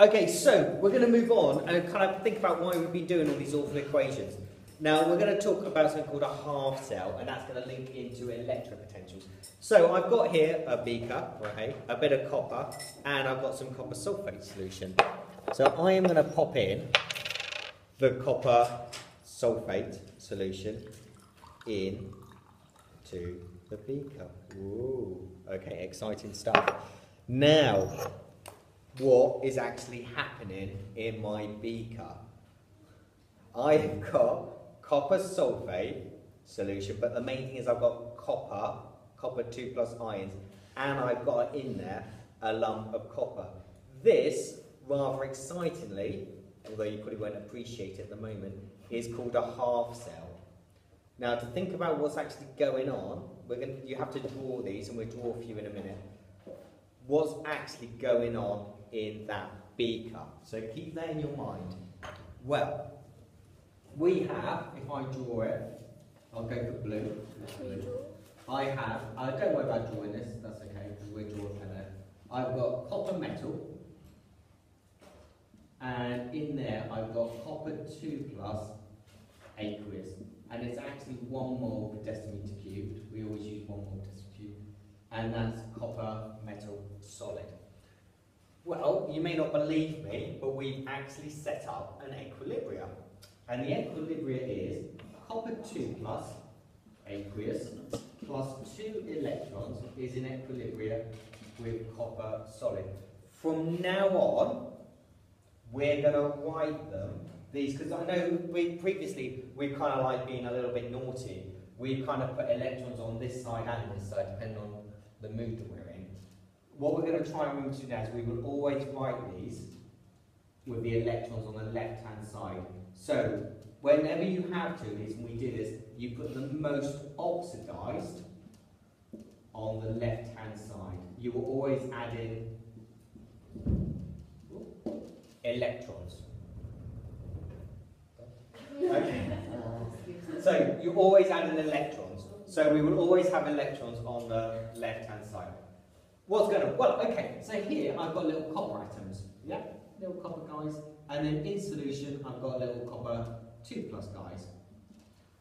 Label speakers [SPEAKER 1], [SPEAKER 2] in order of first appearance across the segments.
[SPEAKER 1] Okay, so we're going to move on and kind of think about why we've been doing all these awful equations. Now, we're going to talk about something called a half cell, and that's going to link into electrode potentials. So I've got here a beaker, right, a bit of copper, and I've got some copper sulfate solution. So I am going to pop in the copper sulfate solution in to the beaker. Ooh, okay, exciting stuff. Now, what is actually happening in my beaker? I've got copper sulfate solution, but the main thing is I've got copper, copper 2 plus ions, and I've got in there a lump of copper. This, rather excitingly, although you probably won't appreciate it at the moment, is called a half cell. Now, to think about what's actually going on, we're going to, you have to draw these, and we'll draw a few in a minute. What's actually going on in that beaker? So keep that in your mind. Well, we have, if I draw it, I'll go for blue. I have, uh, don't worry about drawing this, that's okay, because we're drawing it. I've got copper metal, and in there I've got copper 2 plus aqueous, and it's actually 1 mole per decimeter cubed. We always use 1 mole per decimeter cubed, and that's copper metal solid. Well, you may not believe me, but we've actually set up an equilibrium. And the equilibrium is copper 2 plus aqueous plus 2 electrons is in equilibrium with copper solid. From now on, we're going to write them, these, because I know we previously we've kind of like been a little bit naughty. We've kind of put electrons on this side and this side, depending on the mood that we're in. What we're going to try and to now is we will always write these with the electrons on the left-hand side. So whenever you have to, is when we do this, you put the most oxidized on the left-hand side. You will always add in electrons. Okay. So you always add in electrons. So we will always have electrons on the left-hand side. What's going on? Well, okay, so here I've got little copper atoms. Yeah, little copper guys. And then in solution, I've got little copper 2 plus guys.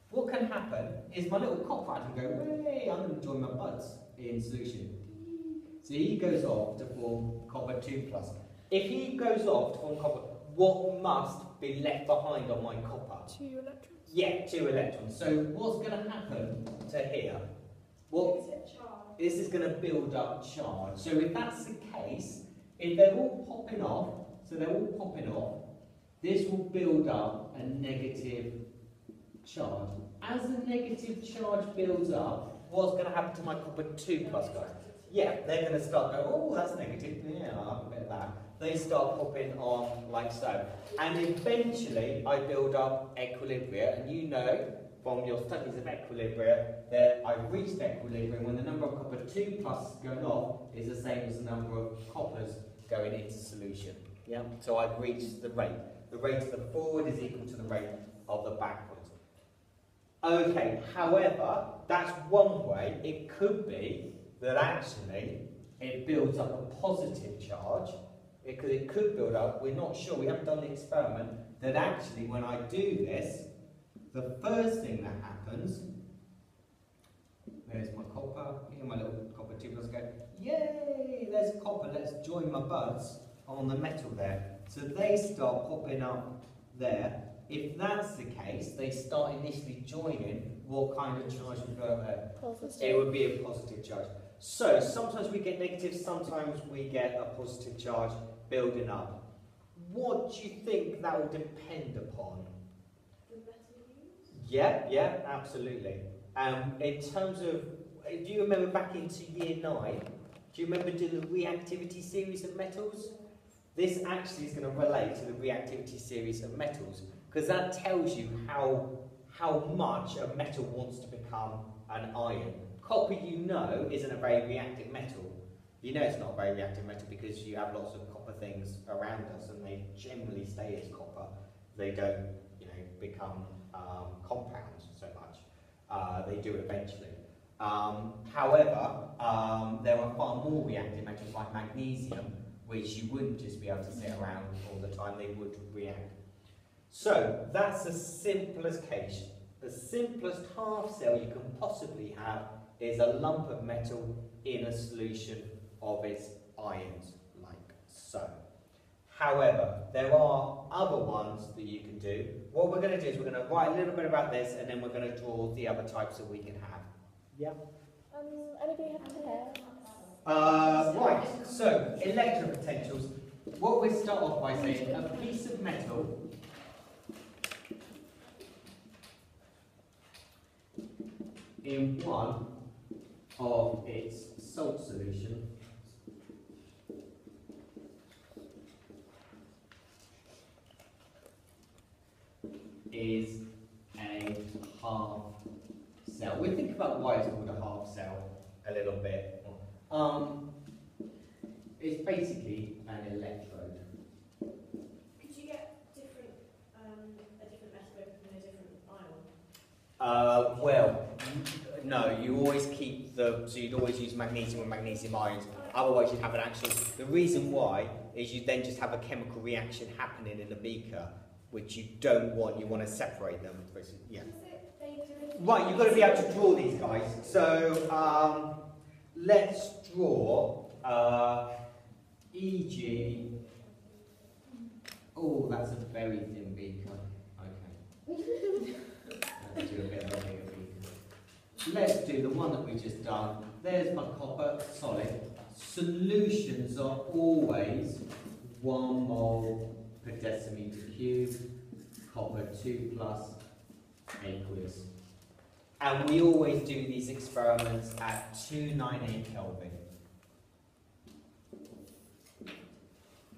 [SPEAKER 1] What can happen is my little copper atom go, hey, I'm going to join my buds in solution. So he goes off to form copper 2 plus. If he goes off to form copper, what must be left behind on my copper?
[SPEAKER 2] Two electrons.
[SPEAKER 1] Yeah, two electrons. So what's going to happen to here? what is What this is going to build up charge. So if that's the case, if they're all popping off, so they're all popping off, this will build up a negative charge. As the negative charge builds up, what's going to happen to my copper 2 plus guys? Yeah, they're going to start going, oh, that's negative. Yeah, I'll have a bit of that. They start popping on like so. And eventually, I build up equilibrium. And you know from your studies of equilibrium that I've reached equilibrium when the number of copper 2 plus going off is the same as the number of coppers going into solution. Yeah? So I've reached the rate. The rate of the forward is equal to the rate of the backward. Okay, however, that's one way. It could be that actually it builds up a positive charge because it could build up, we're not sure, we haven't done the experiment, that actually when I do this, the first thing that happens, there's my copper, here my little copper 2 plus go, yay, there's copper, let's join my buds on the metal there. So they start popping up there. If that's the case, they start initially joining, what kind of charge would go there?
[SPEAKER 2] Positive.
[SPEAKER 1] It would be a positive charge. So sometimes we get negative, sometimes we get a positive charge building up. What do you think that will depend upon? Yeah, yeah, absolutely. Um, in terms of, do you remember back into year nine? Do you remember doing the reactivity series of metals? This actually is going to relate to the reactivity series of metals because that tells you how, how much a metal wants to become an ion. Copper, you know, isn't a very reactive metal. You know it's not a very reactive metal because you have lots of copper things around us and they generally stay as copper. They don't, you know, become um, compounds so much. Uh, they do eventually. Um, however, um, there are far more reactive metals like magnesium, which you wouldn't just be able to sit around all the time, they would react. So that's the simplest case. The simplest half cell you can possibly have is a lump of metal in a solution of its ions, like so. However, there are other ones that you can do. What we're going to do is we're going to write a little bit about this and then we're going to draw the other types that we can have. Yeah?
[SPEAKER 2] Um, anybody have a hair?
[SPEAKER 1] Uh, right, so electrode potentials. What we start off by saying, a piece of metal in one of its salt solution is a half cell. We think about why it's called a half cell a little bit. Um, it's basically an electrode.
[SPEAKER 3] Could you get different, um, a different metal in a different ion?
[SPEAKER 1] Uh, well, no, you always keep the, so you'd always use magnesium and magnesium ions. Otherwise, you'd have an actual, the reason why is you then just have a chemical reaction happening in the beaker, which you don't want, you want to separate them. Yeah. Right, you've got to be able to draw these guys. So, um, let's draw, uh, e.g., oh, that's a very thin beaker. Okay. Let's do a bit of a bigger beaker. Let's do the one that we just done. There's my copper, solid. Solutions are always 1 mole per decimeter cubed, copper 2 plus aqueous. And we always do these experiments at 298 Kelvin.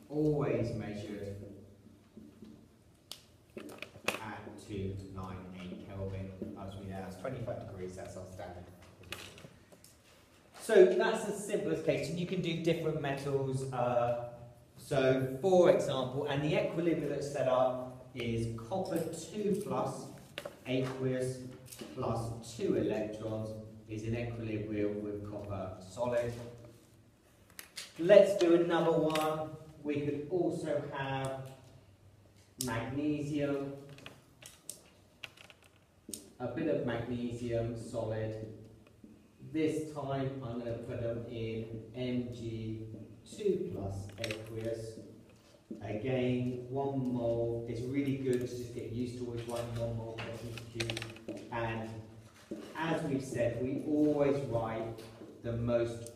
[SPEAKER 1] Always measured at 298 Kelvin. As we know, that's 25 degrees, that's our standard. So that's the simplest case, and you can do different metals. Uh, so, for example, and the equilibrium that's set up is copper 2 plus aqueous plus 2 electrons is in equilibrium with copper solid. Let's do another one. We could also have magnesium, a bit of magnesium solid. This time I'm going to put them in Mg2 plus aqueous. Again, one mole. It's really good to just get used to always writing one mole per cube. And as we've said, we always write the most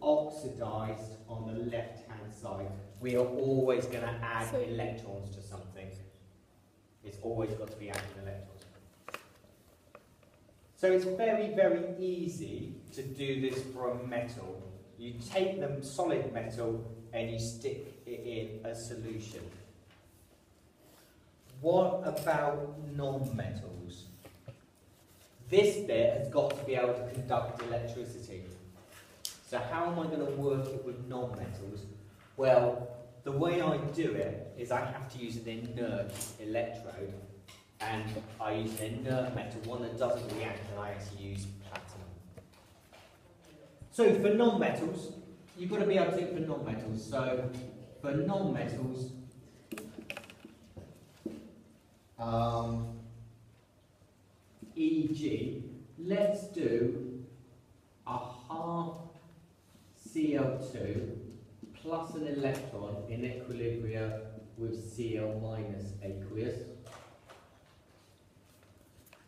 [SPEAKER 1] oxidized on the left-hand side. We are always going to add
[SPEAKER 2] So-
[SPEAKER 1] electrons to something. It's always got to be adding electrons. So it's very, very easy to do this for a metal. You take the solid metal and you stick it in a solution. What about non-metals? This bit has got to be able to conduct electricity. So how am I going to work it with non-metals? Well, the way I do it is I have to use an inert electrode and I use an inert metal, one that doesn't react, and I actually use. So for non-metals, you've got to be able to it for non-metals. So for non-metals, um, e.g., let's do a half Cl2 plus an electron in equilibrium with Cl minus aqueous.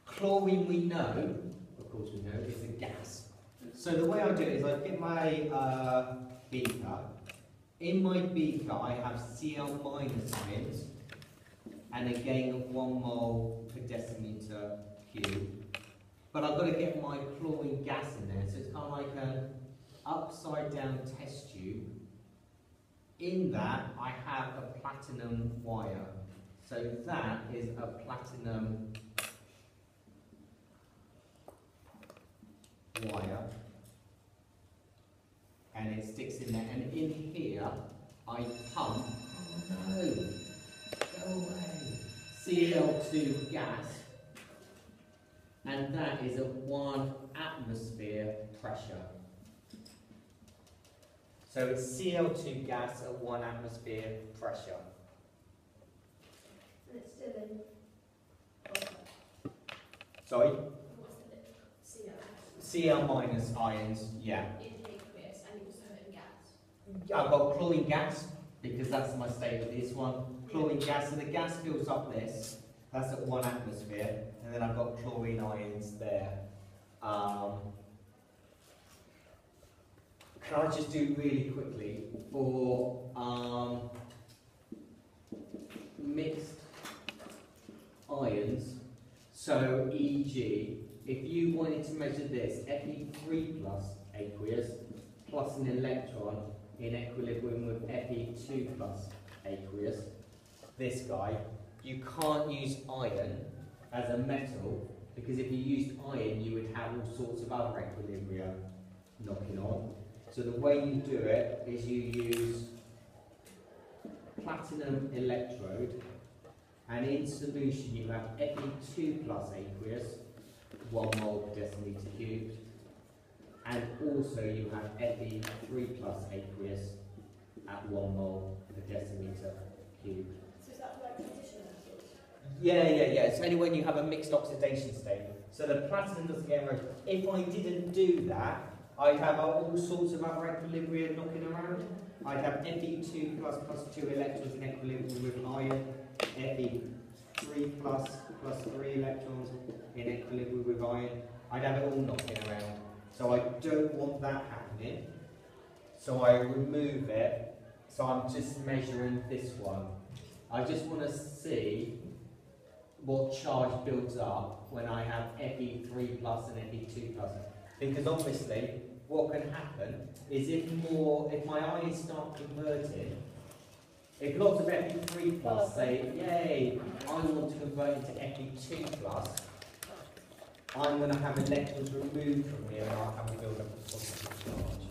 [SPEAKER 1] Chlorine we know, of course we know, is a gas. So the way I do it is I get my uh, beaker. In my beaker I have Cl minus spins and a gain of one mole per decimeter cube. But I've got to get my chlorine gas in there, so it's kind of like an upside down test tube. In that I have a platinum wire. So that is a platinum wire and it sticks in there and in here I pump oh no go away Cl2 gas and that is at one atmosphere pressure so it's Cl2 gas at one atmosphere pressure.
[SPEAKER 3] And it's still in.
[SPEAKER 1] Sorry?
[SPEAKER 3] What's the CO?
[SPEAKER 1] Cl minus ions, yeah.
[SPEAKER 3] In aqueous and also in gas.
[SPEAKER 1] I've got chlorine gas, because that's my state of this one. Chlorine gas, and the gas fills up this. That's at one atmosphere. And then I've got chlorine ions there. Um, can I just do really quickly for um, mixed ions? So, e.g., if you wanted to measure this, Fe3 plus aqueous plus an electron in equilibrium with Fe2 plus aqueous, this guy, you can't use iron as a metal because if you used iron you would have all sorts of other equilibria knocking on. So the way you do it is you use platinum electrode and in solution you have Fe2 plus aqueous, 1 mole per decimeter cubed, and also you have Fe3 plus aqueous at 1 mole per decimeter cubed.
[SPEAKER 3] So is that like transition?
[SPEAKER 1] Yeah, yeah, yeah. It's only when you have a mixed oxidation state. So the platinum doesn't get eroded. If I didn't do that, I'd have all sorts of other equilibria knocking around. I'd have Fe2 plus plus 2 electrons in equilibrium with iron, Fe3 plus plus 3 electrons in equilibrium with iron. I'd have it all knocking around. So I don't want that happening. So I remove it. So I'm just measuring this one. I just want to see what charge builds up when I have Fe3 plus and Fe2 plus. Because obviously, what can happen is if more, if my ions start converting, if lots of Fe3 plus say, yay, I want to convert into Fe2 plus, I'm going to have a removed from here and I'll have a build up of